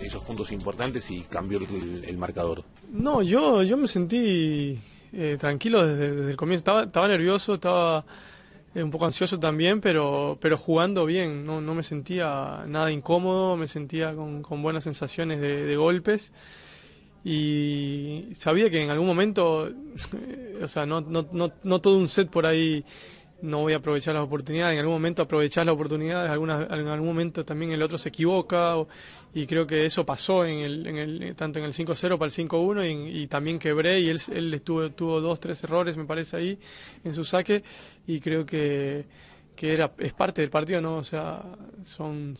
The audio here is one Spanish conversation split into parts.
esos puntos importantes y cambió el, marcador. No, yo, yo me sentí eh, tranquilo desde, el comienzo. Estaba, estaba nervioso, estaba eh, un poco ansioso también, pero, pero jugando bien. No, no me sentía nada incómodo, me sentía con, buenas sensaciones de, de golpes y sabía que en algún momento, o sea, no, no, no todo un set por ahí no voy a aprovechar las oportunidades, en algún momento aprovechar las oportunidades, en algún momento también el otro se equivoca y creo que eso pasó en el, en el, tanto en el 5-0 para el 5-1 y, también quebré y él, él tuvo, tuvo dos, tres errores me parece ahí en su saque y creo que que era es parte del partido, ¿no? O sea, son,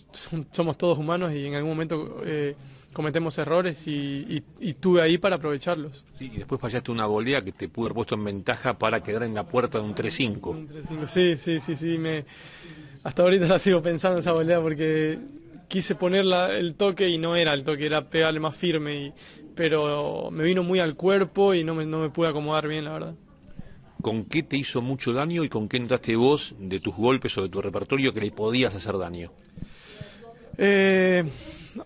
somos todos humanos y en algún momento eh, cometemos errores y, y, tuve ahí para aprovecharlos. Sí, y después fallaste una volea que te pudo haber puesto en ventaja para quedar en la puerta de un 3-5. Sí, sí, sí, sí, me, hasta ahorita la sigo pensando esa volea porque quise poner el toque y no era el toque, era pegarle más firme, y, pero me vino muy al cuerpo y no me, no me pude acomodar bien, la verdad. ¿Con qué te hizo mucho daño y con qué notaste vos de tus golpes o de tu repertorio que le podías hacer daño? Eh,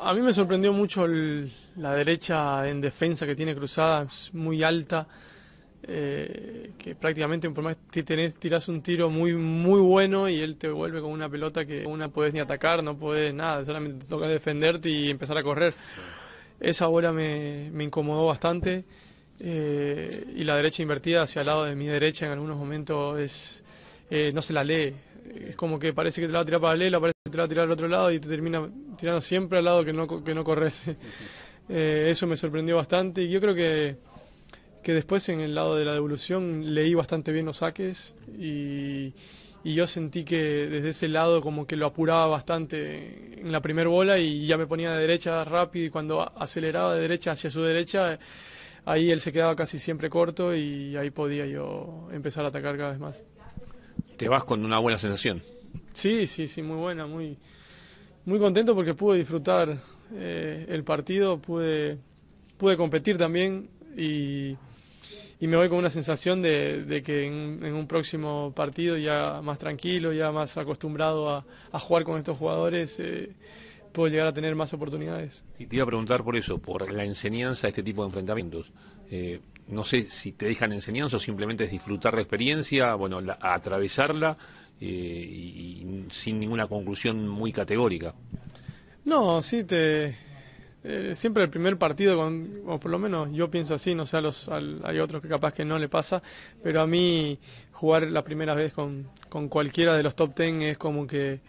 a mí me sorprendió mucho la derecha en defensa que tiene cruzada, es muy alta, eh, que prácticamente por más que tiras un tiro muy muy bueno y él te vuelve con una pelota que no puedes ni atacar, no puedes nada, solamente te toca defenderte y empezar a correr. Esa bola me, incomodó bastante eh, y la derecha invertida hacia el lado de mi derecha en algunos momentos es eh, no se la lee. Es como que parece que te la va a tirar para la te la va a tirar al otro lado y te termina tirando siempre al lado que no, que no corres. Eh, eso me sorprendió bastante y yo creo que, que después en el lado de la devolución leí bastante bien los saques y, y yo sentí que desde ese lado como que lo apuraba bastante en la primera bola y ya me ponía de derecha rápido y cuando aceleraba de derecha hacia su derecha ahí él se quedaba casi siempre corto y ahí podía yo empezar a atacar cada vez más. ¿Te vas con una buena sensación? Sí, sí, sí, muy buena, muy, muy contento porque pude disfrutar eh, el partido, pude, pude competir también y, me voy con una sensación de, que en, un próximo partido ya más tranquilo, ya más acostumbrado a, a jugar con estos jugadores. Eh, puedo llegar a tener más oportunidades. Y te iba a preguntar por eso, por la enseñanza de este tipo de enfrentamientos. Eh, no sé si te dejan enseñanza o simplemente es disfrutar la experiencia, bueno, atravesarla eh, y, sin ninguna conclusión muy categórica. No, sí, te, eh, siempre el primer partido, o por lo menos yo pienso así, no sé, los, hay otros que capaz que no le pasa, pero a mí jugar la primera vez con, con cualquiera de los top ten es como que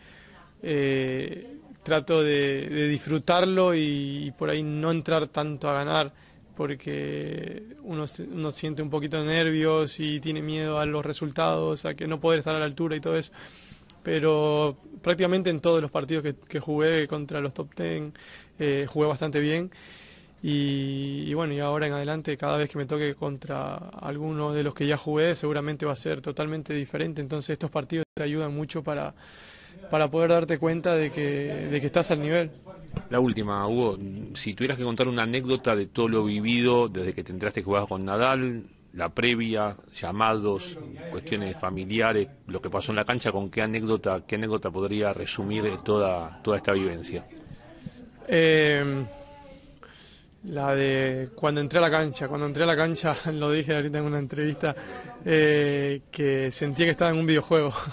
trato de, disfrutarlo y, por ahí no entrar tanto a ganar porque uno, uno, siente un poquito de nervios y tiene miedo a los resultados, a que no poder estar a la altura y todo eso. Pero prácticamente en todos los partidos que, jugué contra los top ten eh, jugué bastante bien. Y, y, bueno, y ahora en adelante, cada vez que me toque contra alguno de los que ya jugué, seguramente va a ser totalmente diferente. Entonces estos partidos te ayudan mucho para para poder darte cuenta de que, de que estás al nivel. La última, Hugo, si tuvieras que contar una anécdota de todo lo vivido desde que te entraste a jugar con Nadal, la previa, llamados, cuestiones familiares, lo que pasó en la cancha, ¿con qué anécdota, qué anécdota podría resumir toda, toda esta vivencia? Eh, la de cuando entré a la cancha, cuando entré a la cancha, lo dije ahorita en una entrevista, eh, que sentía que estaba en un videojuego.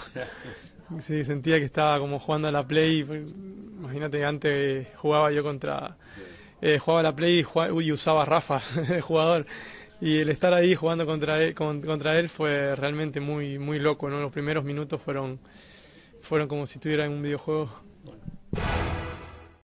Sí, sentía que estaba como jugando a la Play. Imagínate antes jugaba yo contra. Eh, jugaba la Play y, usaba Rafa, el jugador. Y el estar ahí jugando contra él, contra él fue realmente muy, muy loco. ¿no? Los primeros minutos fueron, fueron como si estuviera en un videojuego.